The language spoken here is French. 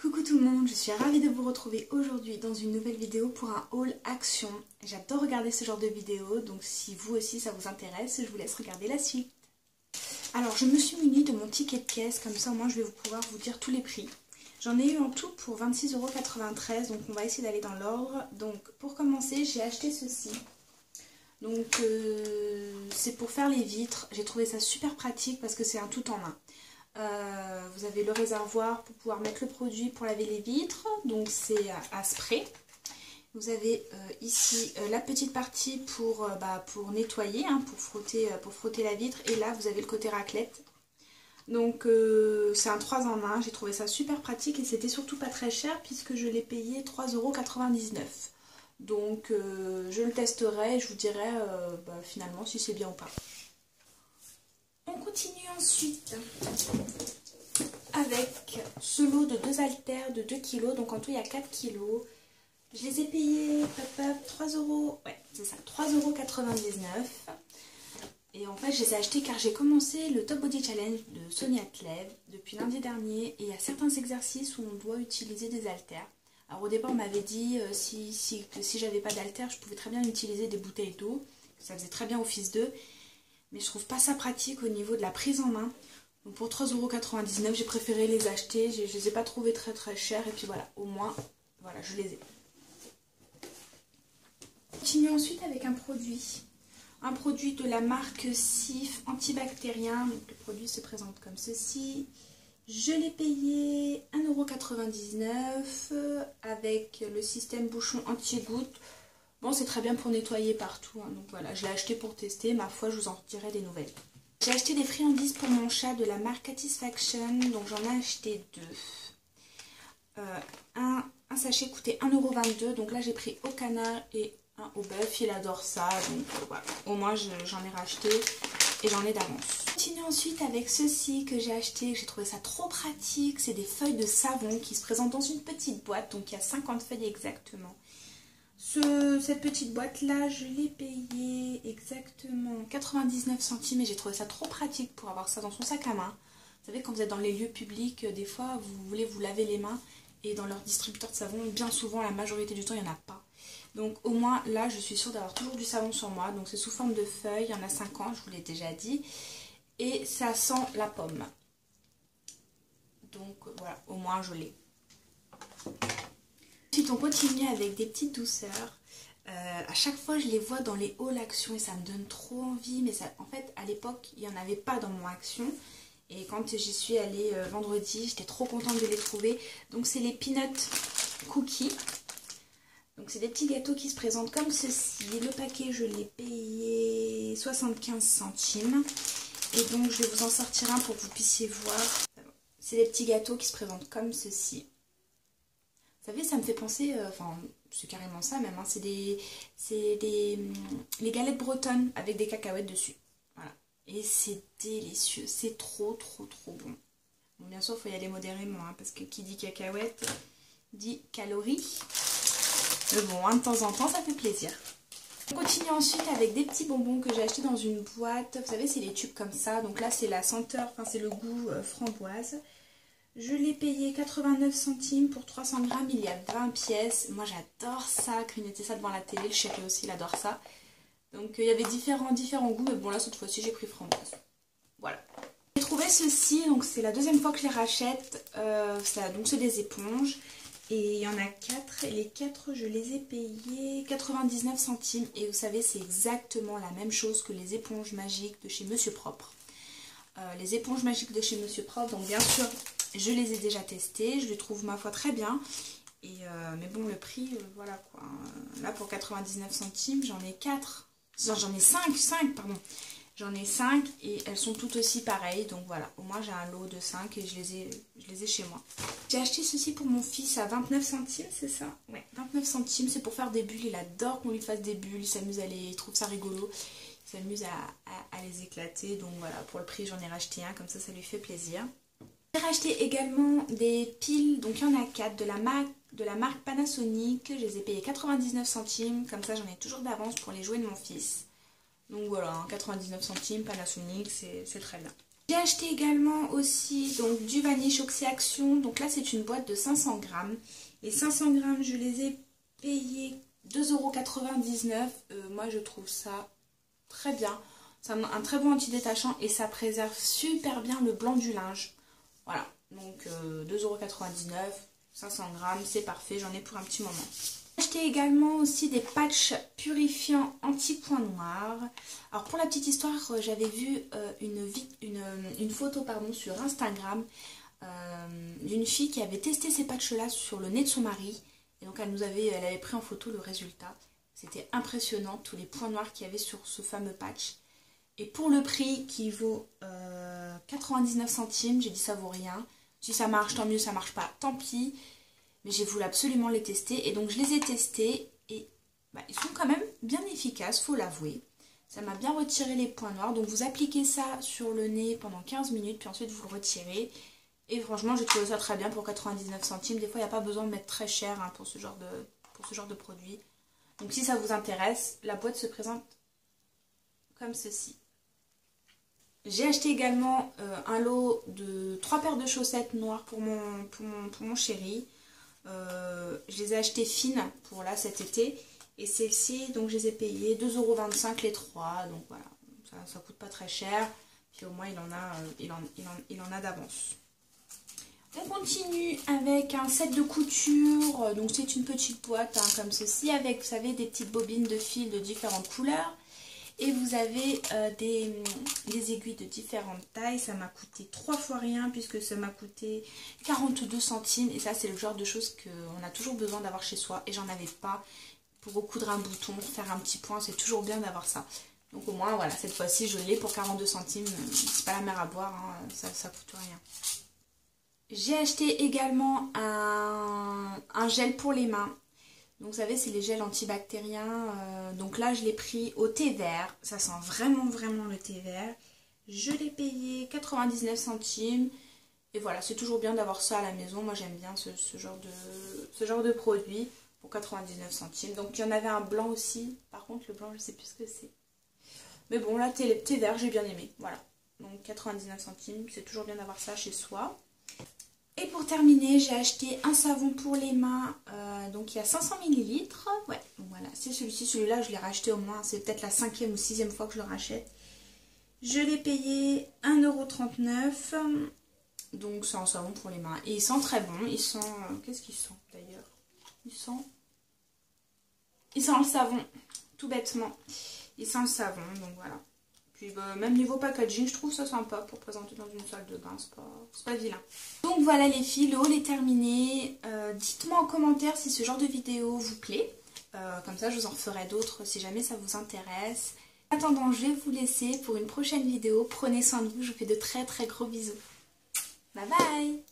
Coucou tout le monde, je suis ravie de vous retrouver aujourd'hui dans une nouvelle vidéo pour un haul action. J'adore regarder ce genre de vidéo, donc si vous aussi ça vous intéresse, je vous laisse regarder la suite. Alors je me suis munie de mon ticket de caisse, comme ça au moins je vais vous pouvoir vous dire tous les prix. J'en ai eu en tout pour 26,93€, donc on va essayer d'aller dans l'ordre. Donc pour commencer, j'ai acheté ceci. Donc euh, c'est pour faire les vitres, j'ai trouvé ça super pratique parce que c'est un tout en un. Euh, vous avez le réservoir pour pouvoir mettre le produit pour laver les vitres, donc c'est à spray. Vous avez euh, ici euh, la petite partie pour, bah, pour nettoyer, hein, pour, frotter, pour frotter la vitre, et là vous avez le côté raclette. Donc c'est un 3 en 1, j'ai trouvé ça super pratique et c'était surtout pas très cher puisque je l'ai payé 3,99€. Donc je le testerai et je vous dirai bah, finalement si c'est bien ou pas. On continue ensuite avec ce lot de deux haltères de 2 kg. Donc en tout, il y a 4 kg. Je les ai payés 3 euros. Ouais, c'est ça, 3,99 euros. Et en fait, je les ai achetés car j'ai commencé le Top Body Challenge de Sonia Tlev depuis lundi dernier. Et il y a certains exercices où on doit utiliser des haltères. Alors au départ, on m'avait dit euh, si, si, que si j'avais pas d'haltères, je pouvais très bien utiliser des bouteilles d'eau. Ça faisait très bien office d'eux mais je trouve pas ça pratique au niveau de la prise en main. Donc pour 3,99€, j'ai préféré les acheter, je, ne les ai pas trouvés très très chers et puis voilà, au moins, voilà, je les ai. Continue ensuite avec un produit. Un produit de la marque Sif antibactérien. Donc le produit se présente comme ceci. Je l'ai payé 1,99€ avec le système bouchon anti-goutte. Bon, c'est très bien pour nettoyer partout. Hein, donc voilà, je l'ai acheté pour tester. Ma foi, je vous en dirai des nouvelles. J'ai acheté des friandises pour mon chat de la marque Satisfaction. Donc j'en ai acheté deux. Euh, un, sachet coûtait 1,22€. Donc là, j'ai pris au canard et un au bœuf. Il adore ça. Donc euh, voilà. Au moins, j'en ai racheté et j'en ai d'avance. Continue ensuite avec ceci que j'ai acheté. J'ai trouvé ça trop pratique. C'est des feuilles de savon qui se présentent dans une petite boîte. Donc il y a 50 feuilles exactement cette petite boîte là, je l'ai payée exactement 99 centimes et j'ai trouvé ça trop pratique pour avoir ça dans son sac à main. Vous savez, quand vous êtes dans les lieux publics, euh, des fois vous voulez vous laver les mains et dans leur distributeur de savon, bien souvent, la majorité du temps, il n'y en a pas. Donc au moins là, je suis sûre d'avoir toujours du savon sur moi. Donc c'est sous forme de feuilles, il y en a 50, je vous l'ai déjà dit. Et ça sent la pomme. Donc voilà, au moins je l'ai. On continue avec des petites douceurs. Euh, à chaque fois, je les vois dans les halls action et ça me donne trop envie. Mais ça, en fait, à l'époque, il n'y en avait pas dans mon action. Et quand j'y suis allée euh, vendredi, j'étais trop contente de les trouver. Donc, c'est les peanut cookies. Donc, c'est des petits gâteaux qui se présentent comme ceci. Le paquet, je l'ai payé 75 centimes. Et donc, je vais vous en sortir un pour que vous puissiez voir. C'est des petits gâteaux qui se présentent comme ceci. Vous savez, ça me fait penser, euh, enfin, c'est carrément ça même, hein, c'est des, des, hum, les galettes bretonnes avec des cacahuètes dessus. Voilà. Et c'est délicieux, c'est trop, trop, trop bon. Bon, bien sûr, il faut y aller modérément, hein, parce que qui dit cacahuète dit calories. Mais bon, hein, de temps en temps, ça fait plaisir. On continue ensuite avec des petits bonbons que j'ai achetés dans une boîte. Vous savez, c'est les tubes comme ça. Donc là, c'est la senteur, enfin, c'est le goût euh, framboise. Je l'ai payé 89 centimes pour 300 grammes, il y a 20 pièces. Moi j'adore ça, grignoter ça devant la télé, le chéri aussi il adore ça. Donc euh, il y avait différents, différents goûts, mais bon là cette fois-ci j'ai pris framboise. Voilà. J'ai trouvé ceci, donc c'est la deuxième fois que je les rachète. Euh, ça, donc c'est des éponges. Et il y en a 4. Et les 4 je les ai payés 99 centimes. Et vous savez c'est exactement la même chose que les éponges magiques de chez Monsieur Propre. Euh, les éponges magiques de chez Monsieur Propre, donc bien sûr je les ai déjà testés, je les trouve ma foi très bien. Et euh, mais bon, le prix, euh, voilà quoi. Là, pour 99 centimes, j'en ai 4. J'en ai 5, 5, pardon. J'en ai 5 et elles sont toutes aussi pareilles. Donc voilà, au moins j'ai un lot de 5 et je les ai, chez moi. J'ai acheté ceci pour mon fils à 29 centimes, c'est ça? Ouais, 29 centimes, c'est pour faire des bulles. Il adore qu'on lui fasse des bulles, il s'amuse à les... Il trouve ça rigolo. Il s'amuse à les éclater. Donc voilà, pour le prix, j'en ai racheté un, comme ça, ça lui fait plaisir. J'ai racheté également des piles, donc il y en a 4 de la marque, de la marque Panasonic. Je les ai payées 99 centimes, comme ça j'en ai toujours d'avance pour les jouets de mon fils. Donc voilà, 99 centimes, Panasonic, c'est très bien. J'ai acheté également aussi donc, du Vanish Oxy Action. Donc là, c'est une boîte de 500 grammes. Et 500 grammes, je les ai payés 2,99€. Euh, moi, je trouve ça très bien. C'est un, très bon anti-détachant et ça préserve super bien le blanc du linge. Voilà, donc 2,99€, 500 grammes, c'est parfait, j'en ai pour un petit moment. J'ai acheté également aussi des patchs purifiants anti-point noir. Alors pour la petite histoire, euh, j'avais vu euh, une, une, photo sur Instagram d'une fille qui avait testé ces patchs-là sur le nez de son mari. Et donc elle nous avait, elle avait pris en photo le résultat. C'était impressionnant, tous les points noirs qu'il y avait sur ce fameux patch. Et pour le prix qui vaut 99 euh, centimes, j'ai dit ça vaut rien. Si ça marche, tant mieux, ça marche pas, tant pis. Mais j'ai voulu absolument les tester. Et donc je les ai testés et bah, ils sont quand même bien efficaces, faut l'avouer. Ça m'a bien retiré les points noirs. Donc vous appliquez ça sur le nez pendant 15 minutes, puis ensuite vous le retirez. Et franchement, j'ai trouvé ça très bien pour 99 centimes. Des fois, il n'y a pas besoin de mettre très cher hein, pour, ce genre de, pour ce genre de produit. Donc si ça vous intéresse, la boîte se présente comme ceci. J'ai acheté également euh, un lot de 3 paires de chaussettes noires pour mon, pour mon, chéri. Euh, je les ai achetées fines pour là cet été. Et celles-ci, donc je les ai payées 2,25€ les 3. Donc voilà, ça, ne coûte pas très cher. Puis au moins il en a, euh, il en, il en a d'avance. On continue avec un set de couture, donc c'est une petite boîte hein, comme ceci avec, vous savez, des petites bobines de fil de différentes couleurs. Et vous avez euh, des, aiguilles de différentes tailles, ça m'a coûté trois fois rien puisque ça m'a coûté 42 centimes. Et ça c'est le genre de choses qu'on a toujours besoin d'avoir chez soi et j'en avais pas. Pour recoudre un bouton, faire un petit point, c'est toujours bien d'avoir ça. Donc au moins voilà, cette fois-ci je l'ai pour 42 centimes, c'est pas la mer à boire, hein, ça, ça coûte rien. J'ai acheté également un, gel pour les mains. Donc vous savez, c'est les gels antibactériens. Euh, donc là, je l'ai pris au thé vert. Ça sent vraiment, vraiment le thé vert. Je l'ai payé 99 centimes. Et voilà, c'est toujours bien d'avoir ça à la maison. Moi, j'aime bien ce, genre de, produit pour 99 centimes. Donc il y en avait un blanc aussi. Par contre, le blanc, je ne sais plus ce que c'est. Mais bon, là, thé, thé vert, j'ai bien aimé. Voilà. Donc 99 centimes, c'est toujours bien d'avoir ça chez soi. Et pour terminer, j'ai acheté un savon pour les mains, euh, donc il y a 500 ml. Ouais, voilà, c'est celui-ci. Celui-là, je l'ai racheté au moins, c'est peut-être la cinquième ou sixième fois que je le rachète. Je l'ai payé 1,39€. Donc c'est un savon pour les mains. Et il sent très bon. Il sent... Euh, qu'est-ce qu'il sent d'ailleurs? Il sent... Il sent le savon, tout bêtement. Il sent le savon, donc voilà. Puis bah, même niveau packaging, je trouve ça sympa pour présenter dans une salle de bain, c'est pas, pas vilain. Donc voilà les filles, le haul est terminé. Euh, dites-moi en commentaire si ce genre de vidéo vous plaît. Euh, comme ça je vous en ferai d'autres si jamais ça vous intéresse. En attendant, je vais vous laisser pour une prochaine vidéo. Prenez soin de vous, je vous fais de très très gros bisous. Bye bye